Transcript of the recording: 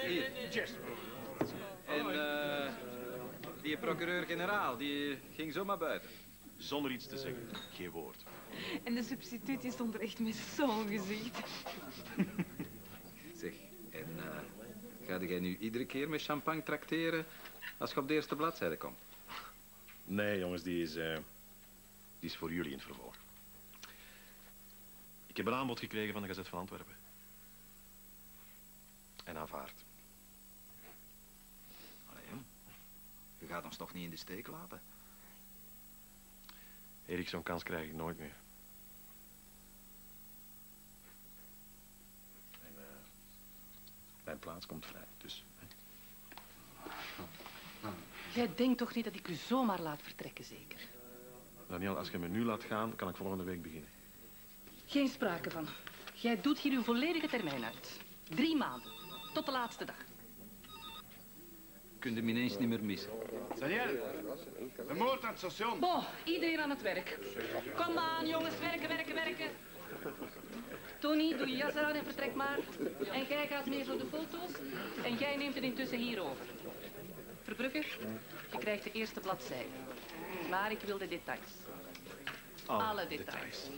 hier. En uh, die procureur-generaal, die ging zomaar buiten. Zonder iets te zeggen. Geen woord. En de substituut die stond er echt met zo'n gezicht. zeg, en uh, ga jij nu iedere keer met champagne trakteren als je op de eerste bladzijde komt? Nee, jongens, die is, uh, die is voor jullie in het vervolg. Ik heb een aanbod gekregen van de Gazet van Antwerpen. En aanvaard. Allee, je gaat ons toch niet in de steek laten? Erik, zo'n kans krijg ik nooit meer. En, uh, mijn plaats komt vrij, dus... Hè. Jij denkt toch niet dat ik u zomaar laat vertrekken, zeker? Daniel, als je me nu laat gaan, kan ik volgende week beginnen. Geen sprake van. Jij doet hier uw volledige termijn uit. Drie maanden. Tot de laatste dag. Kun je hem ineens niet meer missen. Daniel, de moord aan het station. Bon, iedereen aan het werk. Kom aan, jongens, werken, werken, werken. Tony, doe je jas aan en vertrek maar. En jij gaat mee voor de foto's. En jij neemt het intussen hier over. Verbrugge, je krijgt de eerste bladzijde. Maar ik wil de details. Alle, Alle details.